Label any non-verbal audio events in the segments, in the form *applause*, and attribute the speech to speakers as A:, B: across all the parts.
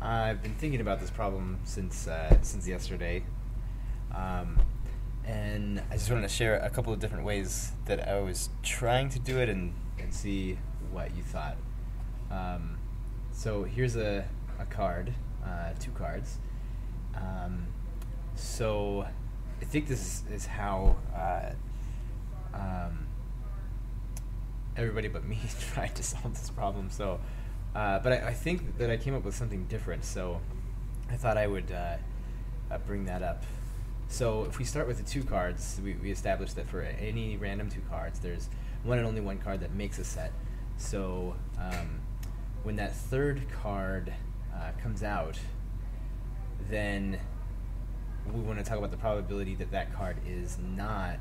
A: I've been thinking about this problem since uh, since yesterday, um, and I just wanted to share a couple of different ways that I was trying to do it and, and see what you thought. Um, so here's a, a card, uh, two cards. Um, so I think this is, how uh, um, everybody but me *laughs* tried to solve this problem. So. Uh, but I, I, think that I came up with something different, so I thought I would uh, uh, bring that up. So if we start with the two cards, we, we established that for any random two cards, there's one and only one card that makes a set. So um, when that third card uh, comes out, then we want to talk about the probability that that card is not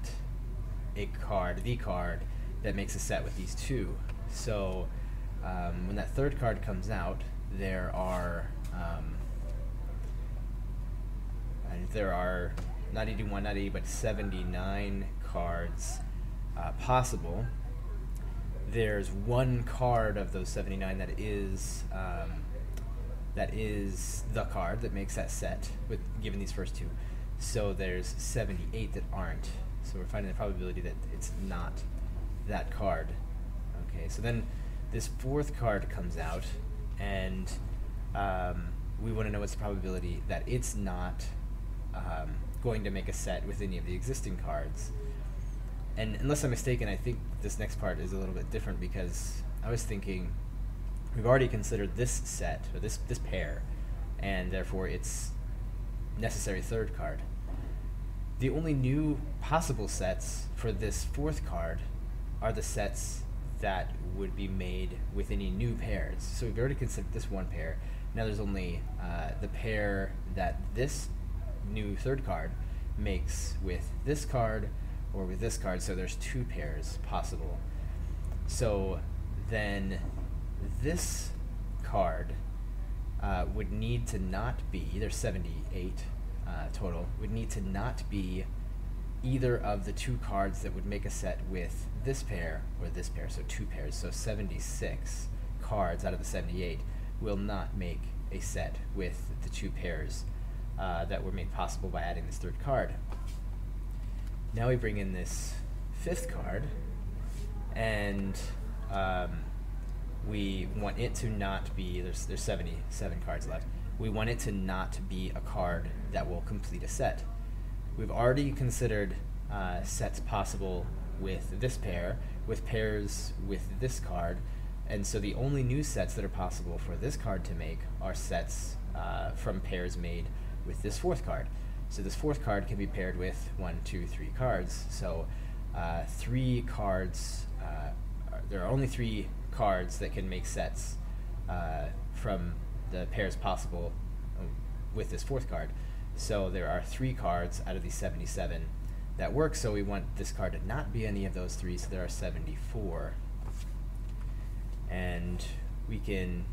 A: a card, the card that makes a set with these two. So um, when that third card comes out, there are um, there are not 81, not 80, but 79 cards uh, possible. There's one card of those 79 that is um, that is the card that makes that set with given these first two. So there's 78 that aren't. So we're finding the probability that it's not that card. Okay, so then this fourth card comes out, and um, we want to know what's the probability that it's not um, going to make a set with any of the existing cards. And unless I'm mistaken, I think this next part is a little bit different because I was thinking we've already considered this set or this this pair, and therefore it's necessary third card. The only new possible sets for this fourth card are the sets that would be made with any new pairs. So we've already considered this one pair. Now there's only uh, the pair that this new third card makes with this card or with this card. So there's two pairs possible. So then this card uh, would need to not be, there's 78 uh, total, would need to not be either of the two cards that would make a set with this pair or this pair, so two pairs. So 76 cards out of the 78 will not make a set with the two pairs uh, that were made possible by adding this third card. Now we bring in this fifth card, and um, we want it to not be, there's, there's 77 cards left. We want it to not be a card that will complete a set. We've already considered uh, sets possible with this pair, with pairs with this card, and so the only new sets that are possible for this card to make are sets uh, from pairs made with this fourth card. So this fourth card can be paired with one, two, three cards. So uh, three cards, uh, there are only three cards that can make sets uh, from the pairs possible uh, with this fourth card. So there are three cards out of these 77 that work, so we want this card to not be any of those three, so there are 74. And we can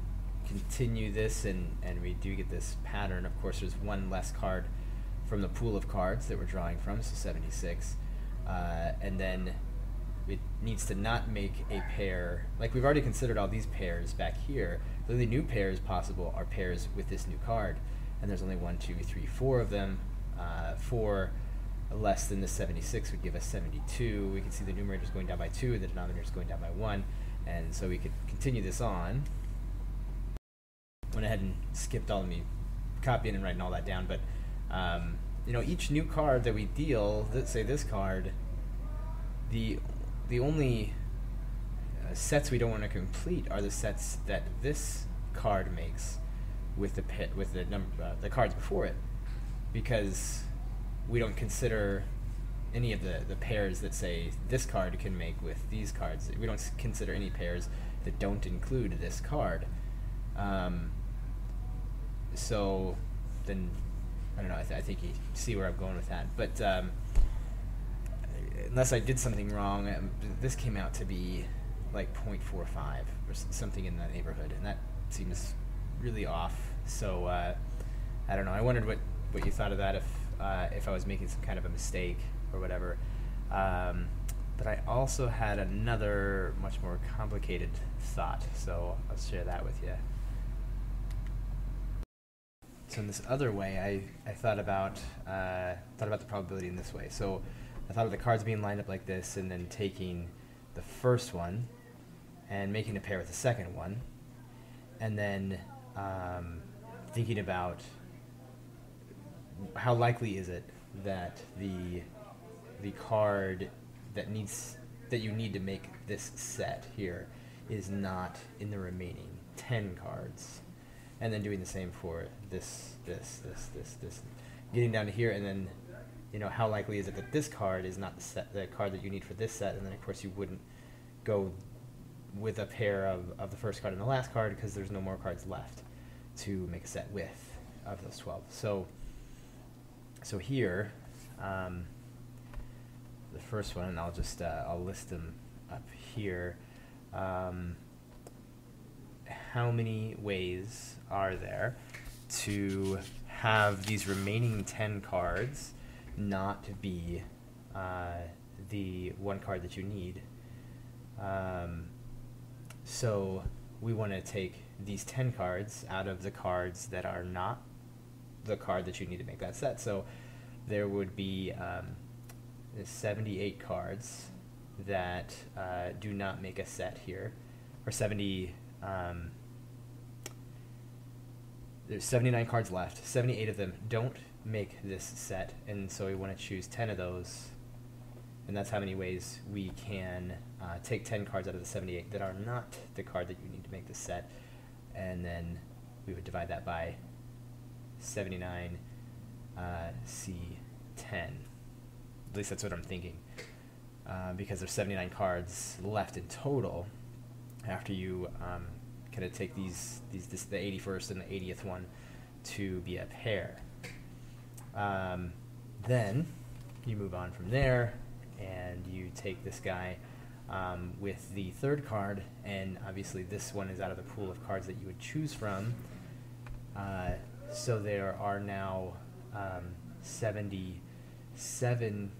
A: continue this, and, and we do get this pattern. Of course, there's one less card from the pool of cards that we're drawing from, so 76. Uh, and then it needs to not make a pair, like we've already considered all these pairs back here. The only new pairs possible are pairs with this new card and there's only one, two, three, four of them. Uh, four less than the 76 would give us 72. We can see the numerator is going down by 2, the denominator is going down by 1, and so we could continue this on. Went ahead and skipped all of me copying and writing all that down, but um, you know, each new card that we deal, let's say this card, the the only uh, sets we don't want to complete are the sets that this card makes with the pit with the number uh, the cards before it because we don't consider any of the, the pairs that say this card can make with these cards. We don't consider any pairs that don't include this card. Um, so then, I don't know, I, th- I, think you see where I'm going with that. But um, unless I did something wrong, um, this came out to be like 0.45 or something in that neighborhood. And that seems really off. So uh, I don't know. I wondered what, what you thought of that if uh, if I was making some kind of a mistake or whatever. Um, but I also had another much more complicated thought, so I'll share that with you. so in this other way, I, I thought about uh, thought about the probability in this way. So I thought of the cards being lined up like this, and then taking the first one and making a pair with the second one, and then um, thinking about how likely is it that the the card that needs that you need to make this set here is not in the remaining 10 cards? And then doing the same for this this this this this. Getting down to here and then you know how likely is it that this card is not the set the card that you need for this set? And then of course you wouldn't go with a pair of, of the first card and the last card because there's no more cards left to make a set with of those 12 so so here um, the first one, and I'll just uh, I'll list them up here. Um, how many ways are there to have these remaining 10 cards not be uh, the one card that you need? Um, so we want to take these 10 cards out of the cards that are not the card that you need to make that set. So there would be um, 78 cards that uh, do not make a set here, or 70. Um, there's 79 cards left. 78 of them don't make this set, and so we want to choose 10 of those, and that's how many ways we can uh, take 10 cards out of the 78 that are not the card that you need to make the set, and then we would divide that by 79 uh, C10 at least that's what I'm thinking, uh, because there's 79 cards left in total after you um, kind of take these these this, the 81st and the 80th one to be a pair. Um, then you move on from there, and you take this guy um, with the third card, and obviously this one is out of the pool of cards that you would choose from. Uh, so there are now um, 77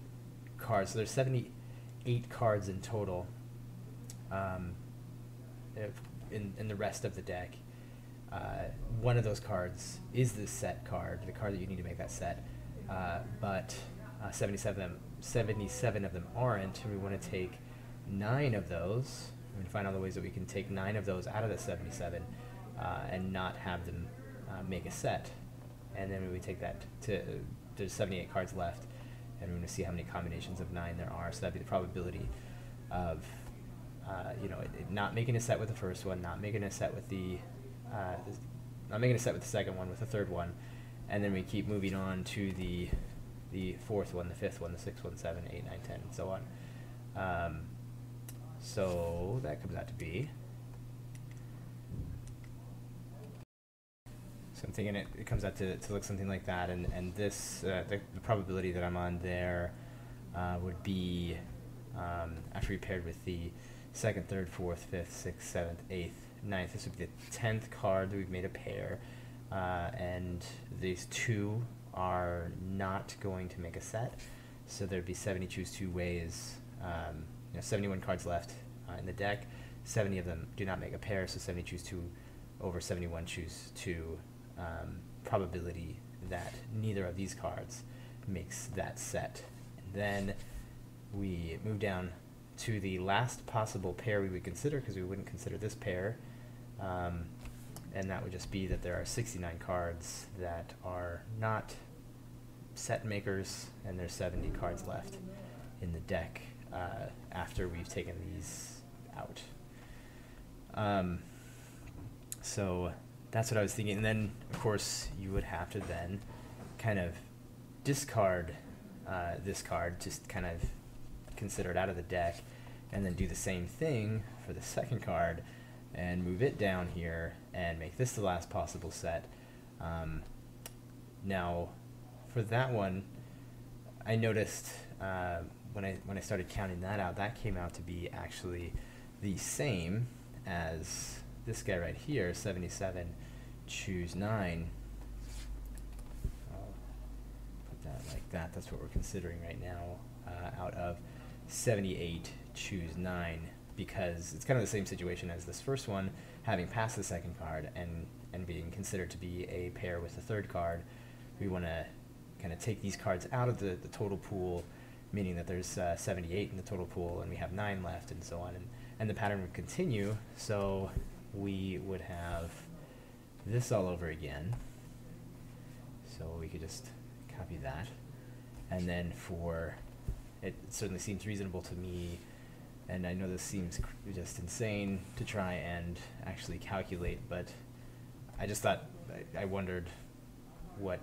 A: cards. So there's 78 cards in total um, in, in the rest of the deck. Uh, one of those cards is the set card, the card that you need to make that set. Uh, but uh, 77 of them, 77 of them aren't, and we want to take nine of those. and find all the ways that we can take nine of those out of the 77 uh, and not have them uh, make a set. And then we would take that to there's 78 cards left and we're going to see how many combinations of nine there are. So that'd be the probability of, uh, you know, it, it not making a set with the first one, not making a set with the, uh, not making a set with the second one, with the third one, and then we keep moving on to the, the fourth one, the fifth one, the sixth one, seven, eight, nine, ten, and so on. Um, so that comes out to be So I'm thinking it, it comes out to, to look something like that, and, and this, uh, the, the, probability that I'm on there uh, would be, um, after we paired with the second, third, fourth, fifth, sixth, seventh, eighth, ninth, this would be the tenth card that we've made a pair, uh, and these two are not going to make a set, so there'd be 70 choose two ways, um, you know, 71 cards left uh, in the deck, 70 of them do not make a pair, so 70 choose two over 71 choose two. Um, probability that neither of these cards makes that set. And then we move down to the last possible pair we would consider, because we wouldn't consider this pair, um, and that would just be that there are 69 cards that are not set makers, and there's 70 cards left in the deck uh, after we've taken these out. Um, so that's what I was thinking. And then, of course, you would have to then kind of discard uh, this card, just kind of consider it out of the deck, and then do the same thing for the second card and move it down here and make this the last possible set. Um, now, for that one, I noticed uh, when I when I started counting that out, that came out to be actually the same as this guy right here, 77, choose 9. I'll put that like that. That's what we're considering right now uh, out of 78, choose 9 because it's kind of the same situation as this first one, having passed the second card and, and being considered to be a pair with the third card. We want to kind of take these cards out of the, the total pool, meaning that there's uh, 78 in the total pool and we have nine left and so on. And, and the pattern would continue, so we would have this all over again. So we could just copy that. And then for, it certainly seems reasonable to me, and I know this seems just insane to try and actually calculate, but I just thought, I, wondered what,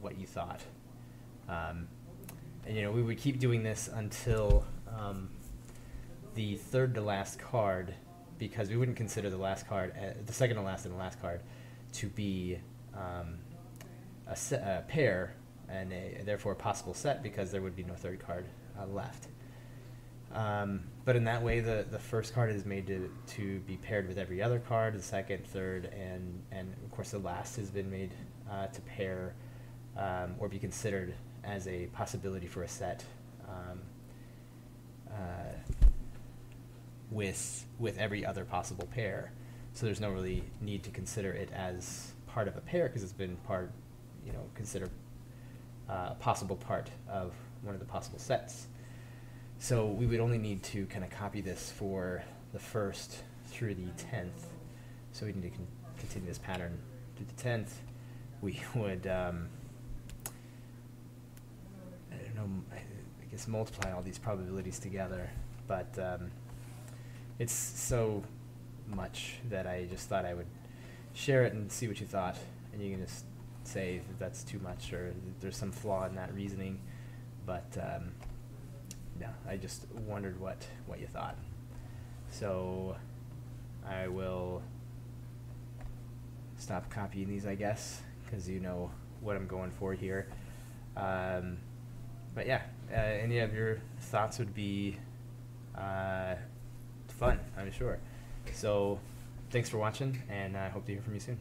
A: what you thought. Um, and you know, we would keep doing this until um, the third to last card, because we wouldn't consider the last card, uh, the second to last and the last card, to be um, a, a pair and a, therefore a possible set because there would be no third card uh, left. Um, but in that way, the, the first card is made to, to be paired with every other card, the second, third, and, and of course the last has been made uh, to pair um, or be considered as a possibility for a set um, uh, with, with every other possible pair. So there's no really need to consider it as part of a pair because it's been part, you know, considered uh, a possible part of one of the possible sets. So we would only need to kind of copy this for the first through the tenth. So we need to con- continue this pattern through the tenth. We *laughs* would, um, I don't know, I, I guess multiply all these probabilities together, but um, it's so much that I just thought I would share it and see what you thought, and you can just say that that's too much or there's some flaw in that reasoning. But um, I just wondered what what you thought. So I will stop copying these, I guess, because you know what I'm going for here. Um, but yeah, uh, any of your thoughts would be uh, fun, I'm sure. So thanks for watching, and I hope to hear from you soon.